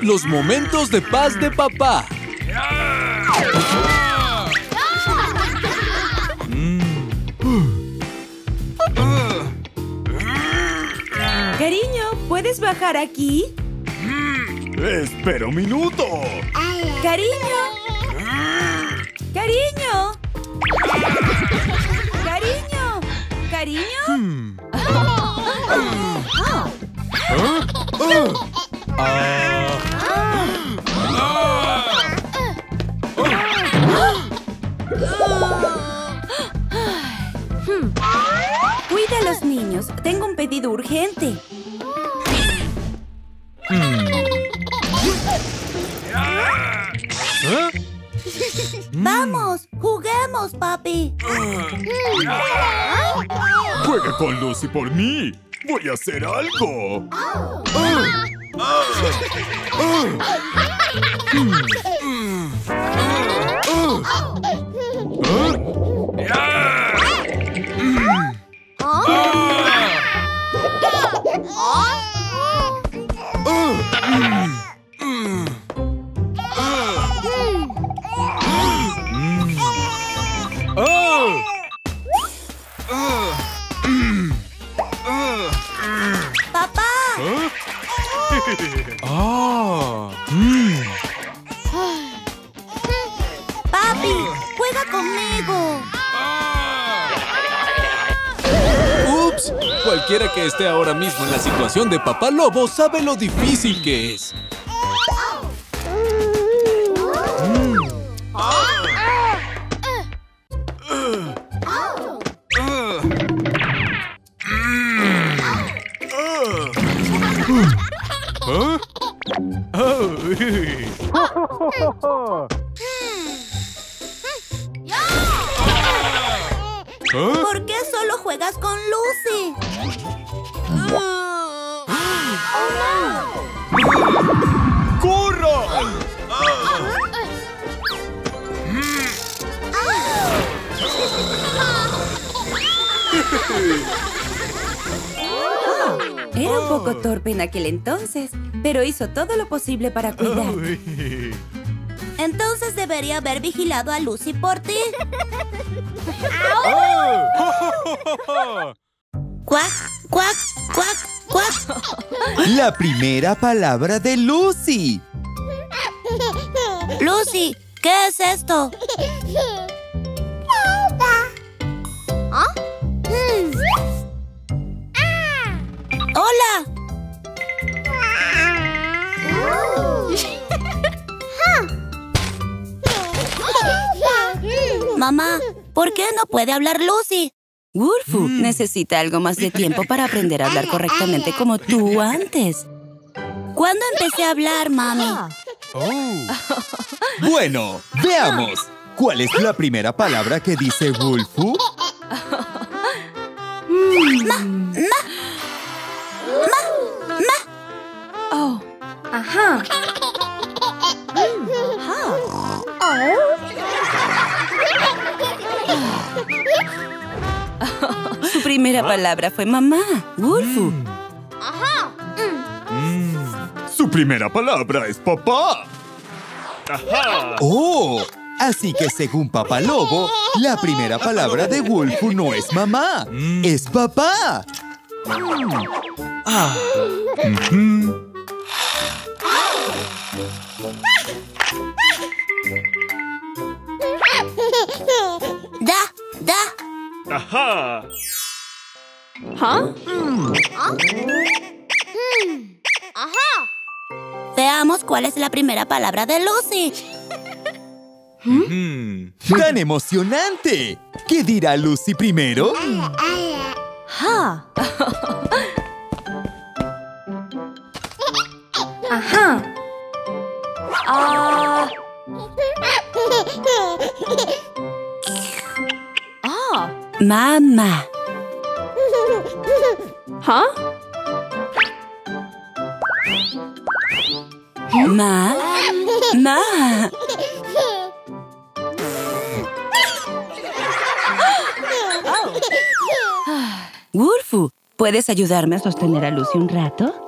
Los momentos de paz de papá. Cariño, ¿puedes bajar aquí? ¡Espera un minuto! ¡Cariño! ¡Cariño! ¡Cariño! ¿Cariño? Cuida a los niños. Tengo un pedido urgente. Vamos, juguemos, papi. ¡Juega con Lucy por mí! ¡Voy a hacer algo! Papá, ahora mismo en la situación de papá lobo sabe lo difícil que es. ¿Por qué solo juegas con Lucy? Un poco torpe en aquel entonces, pero hizo todo lo posible para cuidar. Entonces debería haber vigilado a Lucy por ti. Cuac, cuac, cuac, cuac. La primera palabra de Lucy. Lucy, ¿qué es esto? ¡Hola! Mamá, ¿por qué no puede hablar Lucy? Wolfu necesita algo más de tiempo para aprender a hablar correctamente como tú antes. ¿Cuándo empecé a hablar, mami? Bueno, veamos. ¿Cuál es la primera palabra que dice Wolfu? Oh, ajá. Su primera palabra fue mamá, Wolfu. Su primera palabra es papá. ¡Ajá! ¡Oh! Así que según Papá Lobo, la primera palabra de Wolfu no es mamá, es papá. Da, da. ¡Ajá! Veamos cuál es la primera palabra de Lucy. ¡Tan emocionante! ¿Qué dirá Lucy primero? Ah. Ah. Mamá. Huh? Ma. Ma. Oh. ¿puedes ayudarme a sostener a Lucy un rato?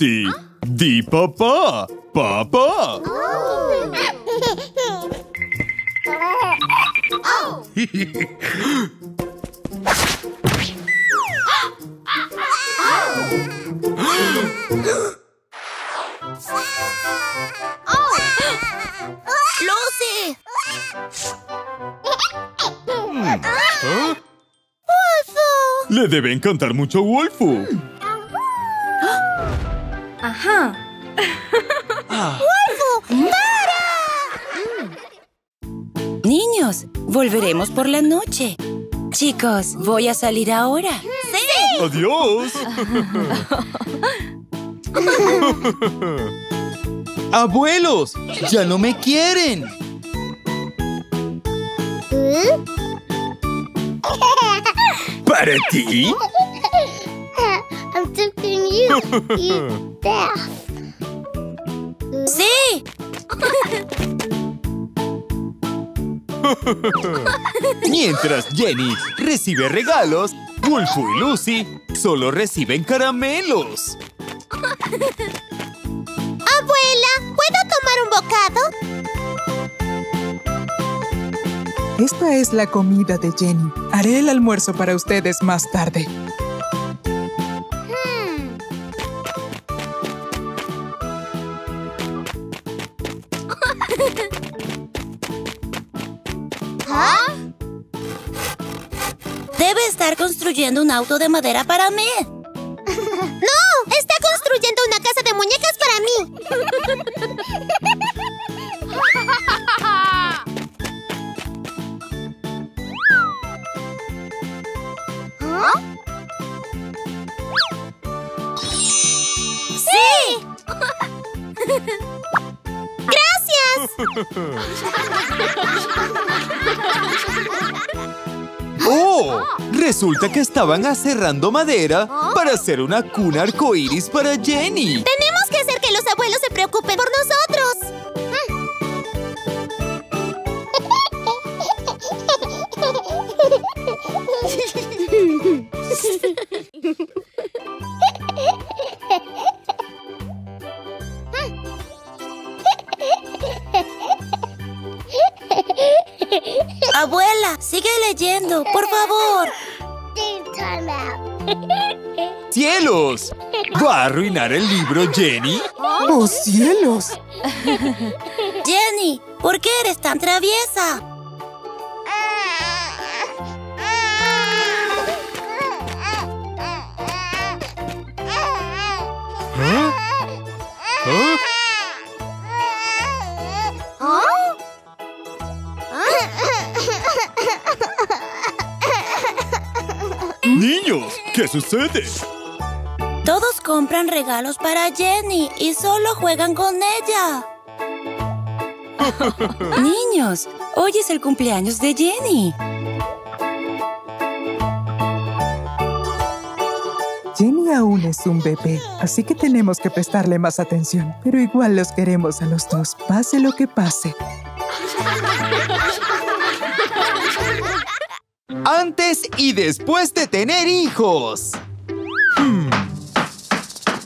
Di papá. Papá. ¡Lucy! ¿Ah? Le debe encantar mucho Wolfu. Niños, volveremos por la noche. Chicos, voy a salir ahora. Adiós. ¡Abuelos! ¡Ya no me quieren! ¿Para ti? ¡Sí! Mientras Jenny recibe regalos, Wolfu y Lucy solo reciben caramelos. Abuela, ¿puedo tomar un bocado? Esta es la comida de Jenny. Haré el almuerzo para ustedes más tarde. Un auto de madera para mí. Resulta que estaban aserrando madera para hacer una cuna arcoíris para Jenny. Tenemos que hacer que los abuelos se preocupen por nosotros. Abuela, sigue leyendo, por favor. ¡Cielos! ¿Va a arruinar el libro Jenny? ¡Oh, cielos! Jenny, ¿por qué eres tan traviesa? ¿Ah? Niños, ¿qué sucede? Todos compran regalos para Jenny y solo juegan con ella. Niños, hoy es el cumpleaños de Jenny. Jenny aún es un bebé, así que tenemos que prestarle más atención. Pero igual los queremos a los dos, pase lo que pase. Antes y después de tener hijos.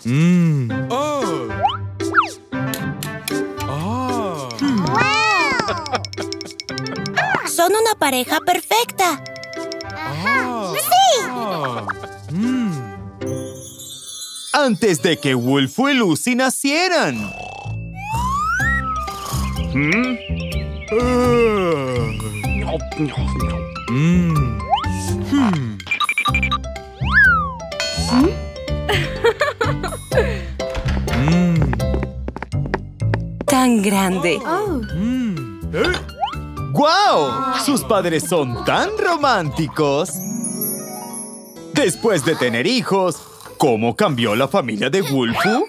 Mm. Oh. Son una pareja perfecta. Ah. Mm. Antes de que Wolfu y Lucy nacieran. Mm. Hmm. Tan grande. Mm. ¿Eh? ¡Guau! Sus padres son tan románticos. Después de tener hijos, ¿cómo cambió la familia de Wolfu?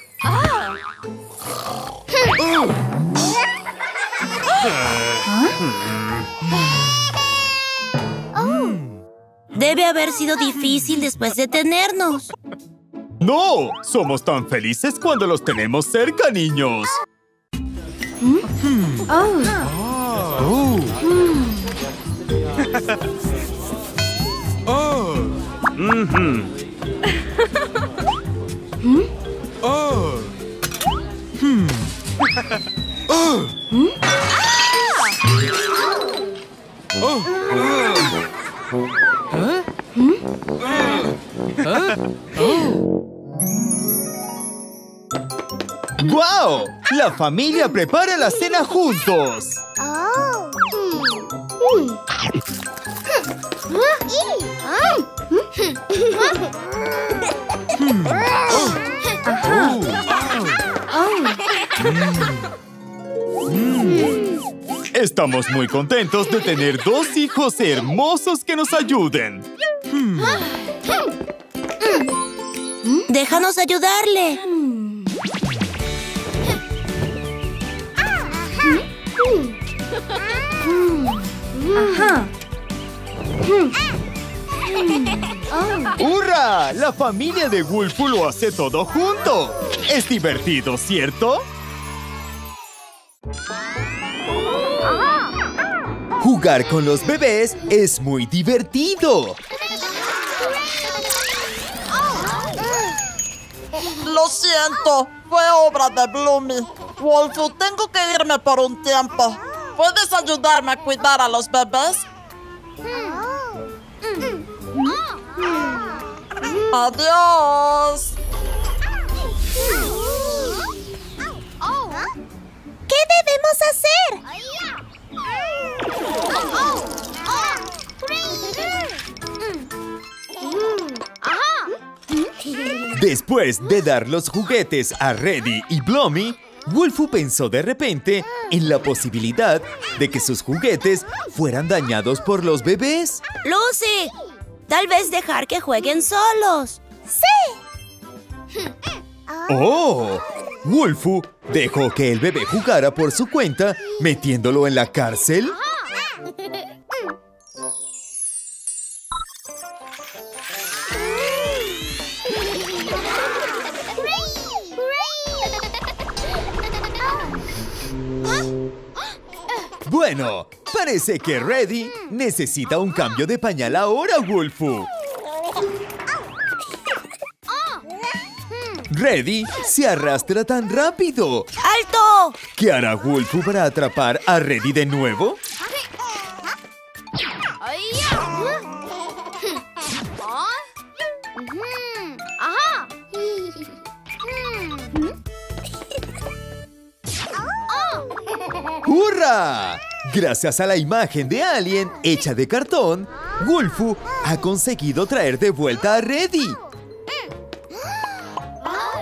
Debe haber sido difícil después de tenernos. No, somos tan felices cuando los tenemos cerca, niños. 음? 음. 어우. 어우. 음. 어. 음. 음? 어. 음. 어. 음? 아! 어. 어. ¡Guau! La familia prepara la cena juntos. Oh. Estamos muy contentos de tener dos hijos hermosos que nos ayuden. Déjanos ayudarle. ¡Hurra! La familia de Wolfu lo hace todo junto. Es divertido, ¿cierto? Jugar con los bebés es muy divertido. Lo siento, fue obra de Bloomy. Wolfu, tengo que irme por un tiempo. ¿Puedes ayudarme a cuidar a los bebés? Adiós. ¿Qué debemos hacer? Después de dar los juguetes a Reddy y Blommy, Wolfu pensó de repente en la posibilidad de que sus juguetes fueran dañados por los bebés. Lucy, tal vez dejar que jueguen solos. ¡Oh! Wolfu dejó que el bebé jugara por su cuenta, metiéndolo en la cárcel. Bueno, parece que Reddy necesita un cambio de pañal ahora, Wolfu. Reddy se arrastra tan rápido. ¡Alto! ¿Qué hará Wolfu para atrapar a Reddy de nuevo? ¡Hurra! Gracias a la imagen de Alien hecha de cartón, Wolfu ha conseguido traer de vuelta a Reddy. ¡Oh,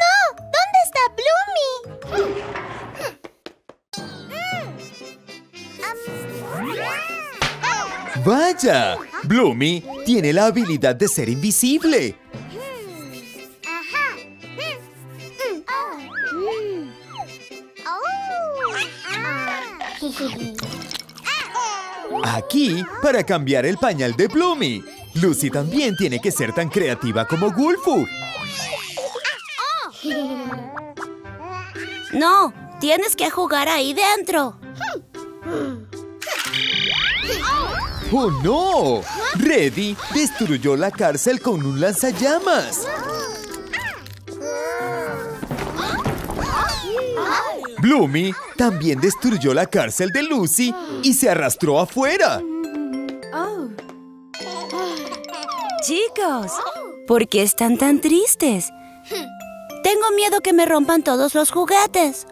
no! ¿Dónde está Bloomy? ¡Vaya! Bloomy tiene la habilidad de ser invisible. Aquí para cambiar el pañal de Bloomy. Lucy también tiene que ser tan creativa como Wolfu. No, tienes que jugar ahí dentro. ¡Oh no! Reddy destruyó la cárcel con un lanzallamas. Bloomy también destruyó la cárcel de Lucy y se arrastró afuera. Chicos, ¿por qué están tan tristes? Tengo miedo que me rompan todos los juguetes.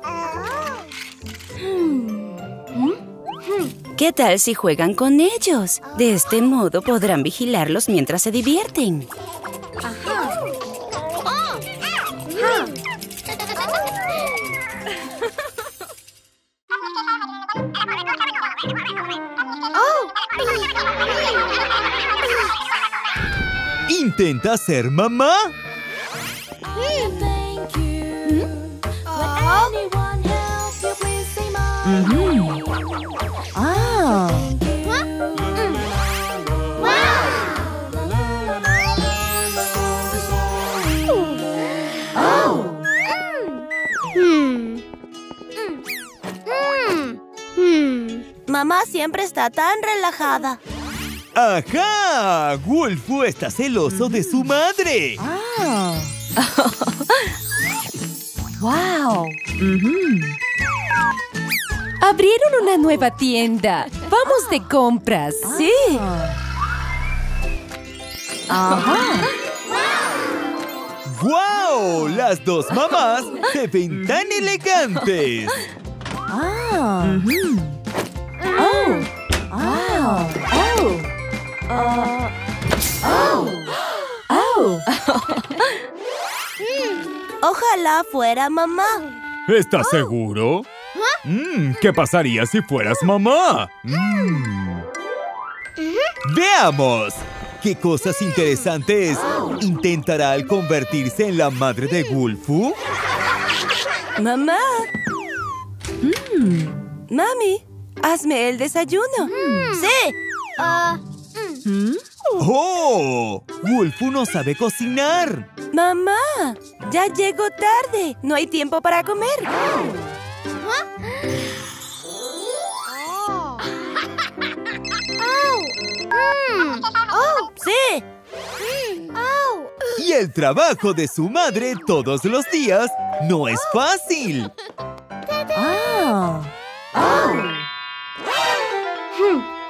¿Qué tal si juegan con ellos? De este modo podrán vigilarlos mientras se divierten. intenta ser mamá? Mamá siempre está tan relajada. ¡Ajá! Wolfu está celoso de su madre. ¡Wow! Abrieron una nueva tienda. Vamos de compras. Sí. ¡Guau! Las dos mamás se ven tan elegantes. Ojalá fuera mamá. ¿Estás seguro? Mm, ¿Qué pasaría si fueras mamá? Mm. Veamos. ¿Qué cosas interesantes intentará al convertirse en la madre de Wolfu? Mamá. Mm. Mami, hazme el desayuno. Sí. ¡Oh! Wolfu no sabe cocinar. Mamá, ya llego tarde. No hay tiempo para comer. Sí. Y el trabajo de su madre todos los días no es fácil.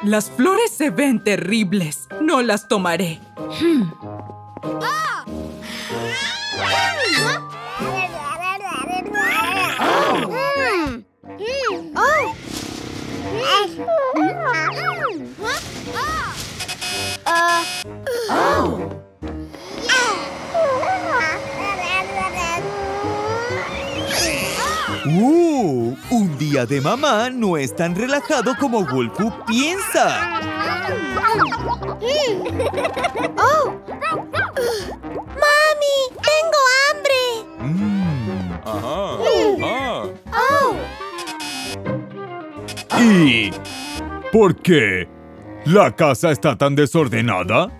Las flores se ven terribles. No las tomaré. ¡Uh! Un día de mamá no es tan relajado como Wolfu piensa. ¡Mami! ¡Tengo hambre! Mm. ¿Y por qué? ¿La casa está tan desordenada?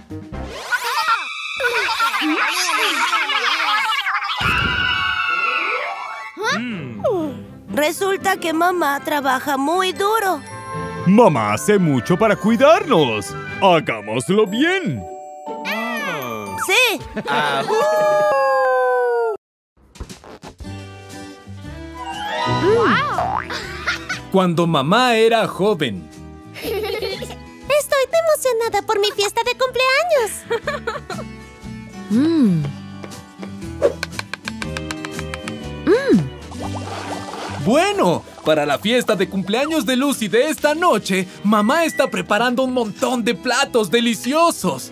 Que mamá trabaja muy duro. Mamá hace mucho para cuidarnos. Hagámoslo bien. Sí. Cuando mamá era joven. Estoy emocionada por mi fiesta de cumpleaños. Bueno, para la fiesta de cumpleaños de Lucy de esta noche, mamá está preparando un montón de platos deliciosos.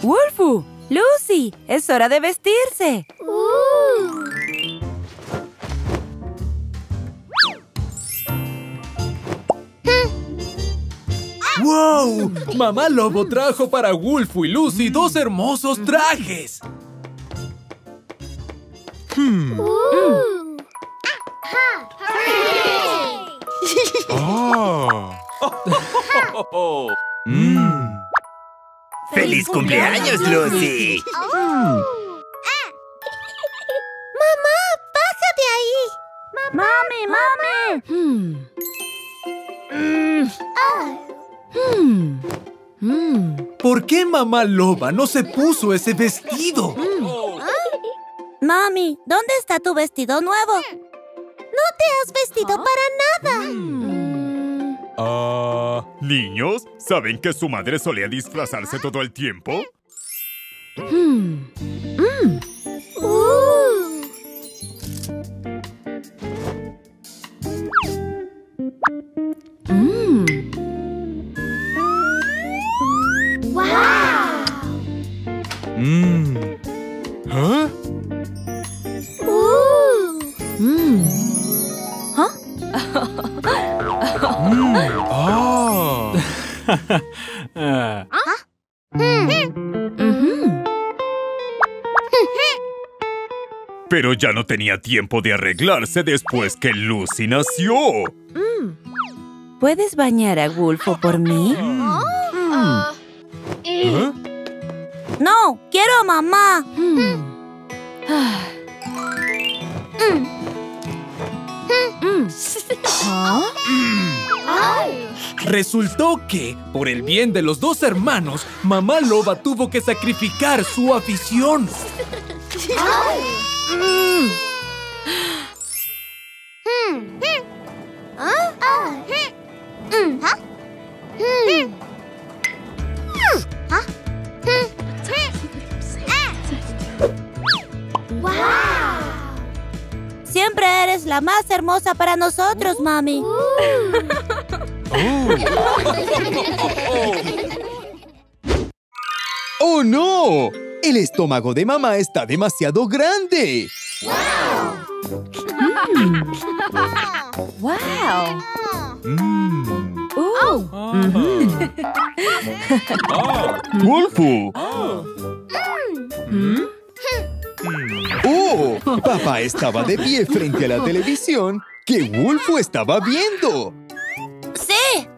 Wolfu, Lucy, es hora de vestirse. ¡Wow! Mamá Lobo trajo para Wolfu y Lucy dos hermosos trajes. ¡Feliz cumpleaños, Lucy! ¡Mamá! ¡Baja de ahí! Mami, mami. ¿Por qué mamá Loba no se puso ese vestido? Mami, ¿dónde está tu vestido nuevo? ¡No te has vestido para nada! Ah, niños, ¿saben que su madre solía disfrazarse todo el tiempo? Mmm. Pero ya no tenía tiempo de arreglarse después que Lucy nació. ¿Puedes bañar a Wolfo por mí? ¿Ah? No, quiero a mamá. Resultó que, por el bien de los dos hermanos, mamá loba tuvo que sacrificar su afición. Siempre eres la más hermosa para nosotros, mami. ¡Oh, no! El estómago de mamá está demasiado grande. ¡Wow! Mm. ¡Wolfu! ¡Oh! Papá estaba de pie frente a la televisión que Wolfu estaba viendo. ¡Sí!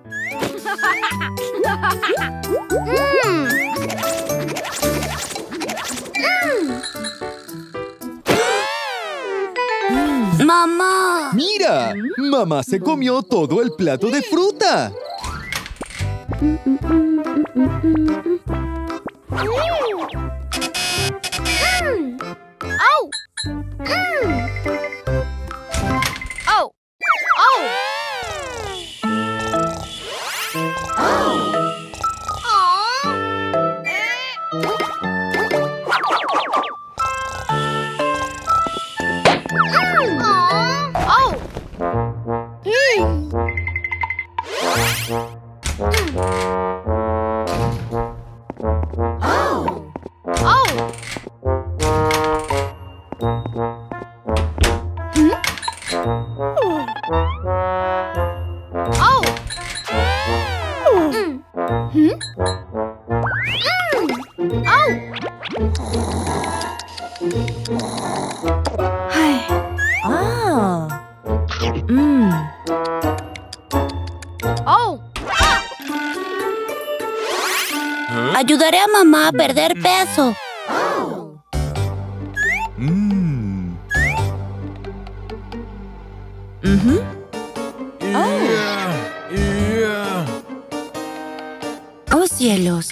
¡Mamá! ¡Mira! Mamá se comió todo el plato de fruta. ¡Ah! Peso. Mm. ¡Oh, cielos!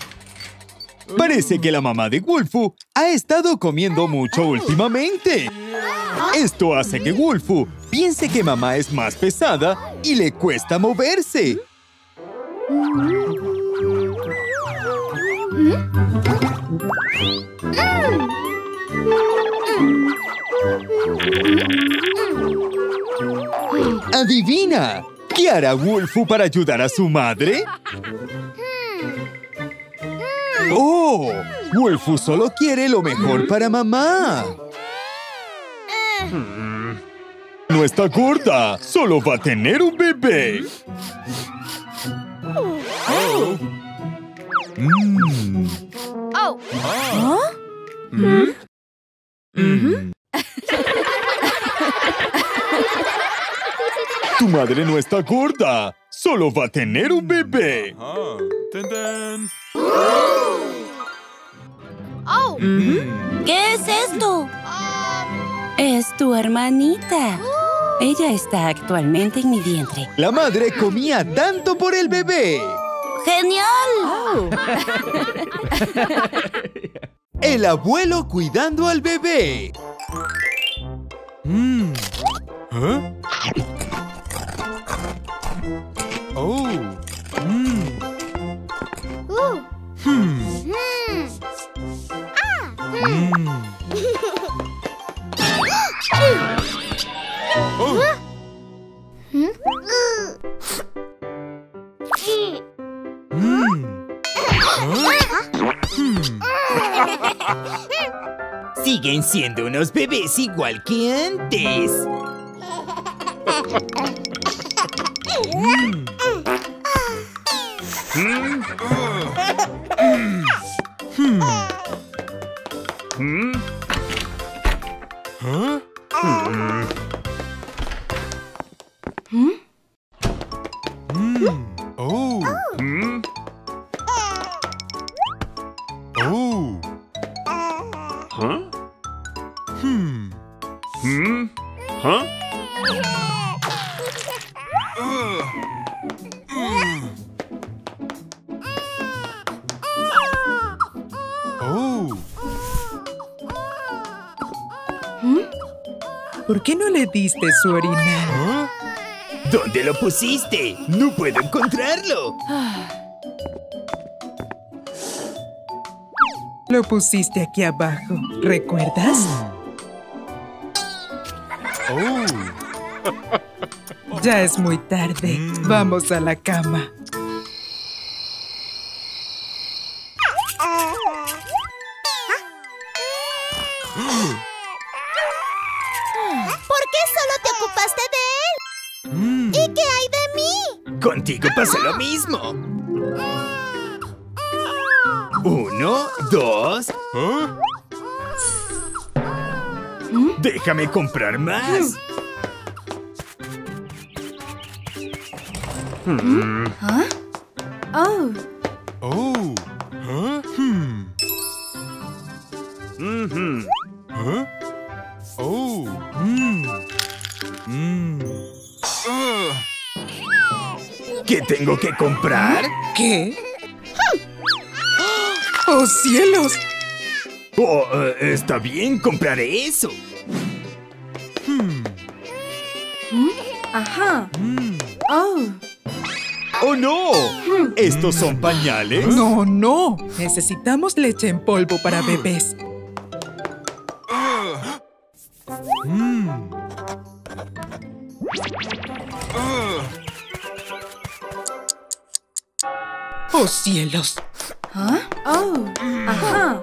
Parece que la mamá de Wolfu ha estado comiendo mucho últimamente. Esto hace que Wolfu piense que mamá es más pesada y le cuesta moverse. ¡Adivina! ¿Qué hará Wolfu para ayudar a su madre? ¡Oh! Wolfu solo quiere lo mejor para mamá. No está corta, solo va a tener un bebé. Mm. Mm. Tu madre no está gorda, solo va a tener un bebé. ¿Qué es esto? Es tu hermanita. Ella está actualmente en mi vientre. La madre comía tanto por el bebé. ¡Genial! El abuelo cuidando al bebé. Mm. ¿Eh? Oh. Mm. Hmm. Mm. Oh. Siendo unos bebés igual que antes. Huh? qué no le diste su orinal? ¿Dónde lo pusiste? No puedo encontrarlo. Lo pusiste aquí abajo. ¿Recuerdas? Ya es muy tarde. Vamos a la cama. Contigo pasa lo mismo. Uno, dos. Déjame comprar más. Hmm. Oh, tengo que comprar? ¿Qué? ¡Oh, cielos! Oh, eh, está bien, compraré eso. ajá. Oh, ¡Oh, no! ¿Estos son pañales? No, no. Necesitamos leche en polvo para bebés. ¡Oh, cielos! oh, ajá.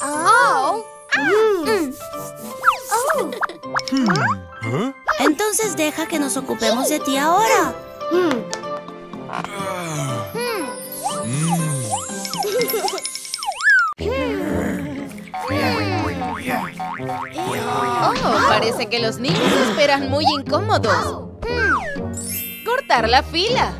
Oh. Entonces deja que nos ocupemos de ti ahora. Niños esperan muy incómodos. Cortar la fila.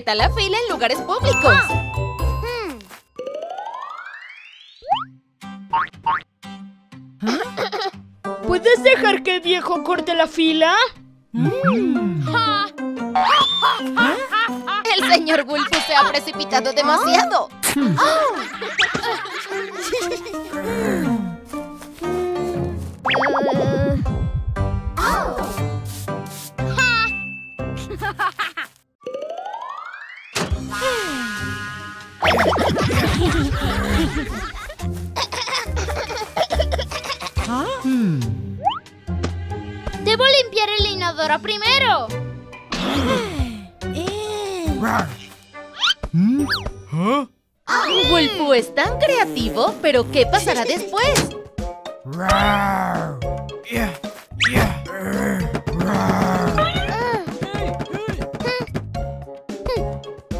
Respeta la fila en lugares públicos. ¿Puedes dejar que el viejo corte la fila? El señor Wolfu se ha precipitado demasiado. Debo limpiar el inodoro primero. Wolfu es tan creativo, pero ¿qué pasará después?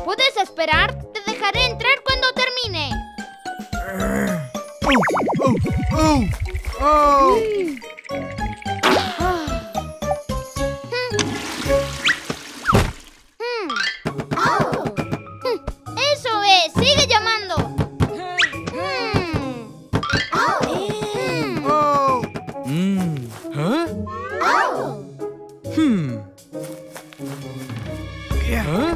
¿Puedes esperar? Eso es, sigue llamando.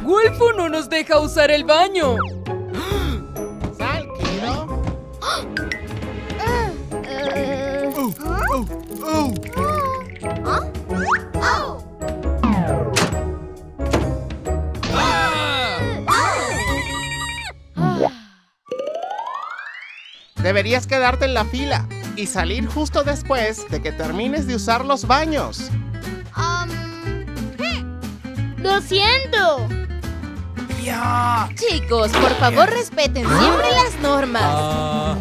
Wolfu no nos deja usar el baño. Deberías quedarte en la fila y salir justo después de que termines de usar los baños. Lo siento. Chicos, por favor respeten siempre las normas.